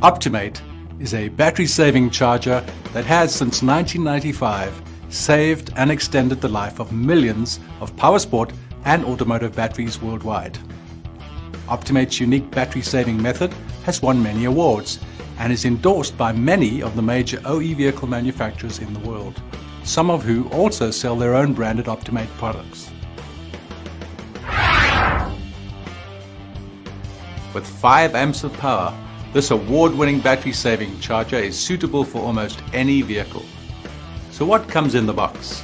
Optimate is a battery-saving charger that has since 1995 saved and extended the life of millions of power sport and automotive batteries worldwide. Optimate's unique battery-saving method has won many awards and is endorsed by many of the major OE vehicle manufacturers in the world, some of who also sell their own branded Optimate products. With 5 amps of power, this award-winning battery-saving charger is suitable for almost any vehicle. So what comes in the box?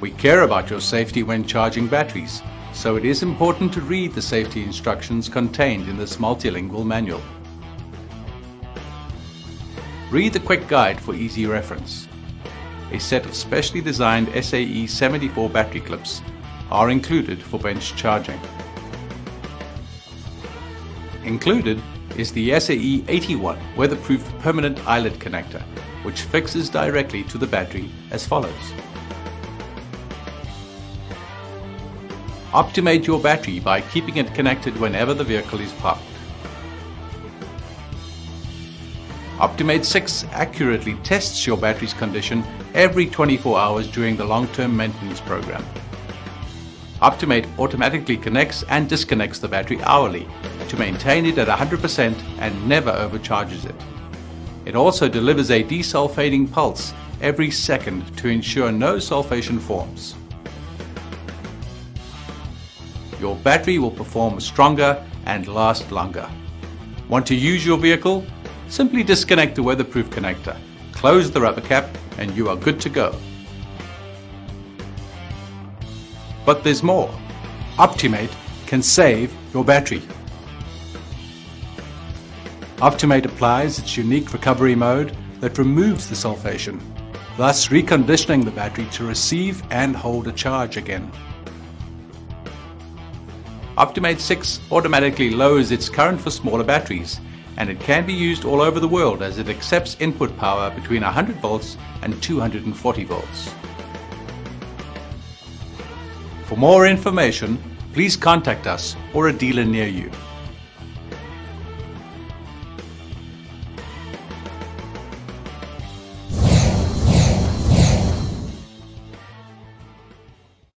We care about your safety when charging batteries, so it is important to read the safety instructions contained in this multilingual manual. Read the quick guide for easy reference. A set of specially designed SAE 74 battery clips are included for bench charging. Included is the SAE 81 weatherproof permanent eyelet connector, which fixes directly to the battery as follows. Optimate your battery by keeping it connected whenever the vehicle is parked. Optimate 6 accurately tests your battery's condition every 24 hours during the long-term maintenance program. Optimate automatically connects and disconnects the battery hourly to maintain it at 100% and never overcharges it. It also delivers a desulfating pulse every second to ensure no sulfation forms. Your battery will perform stronger and last longer. Want to use your vehicle? Simply disconnect the weatherproof connector, close the rubber cap and you are good to go. But there's more. Optimate can save your battery. Optimate applies its unique recovery mode that removes the sulfation, thus reconditioning the battery to receive and hold a charge again. Optimate 6 automatically lowers its current for smaller batteries, and it can be used all over the world as it accepts input power between 100 volts and 240 volts. For more information, please contact us or a dealer near you.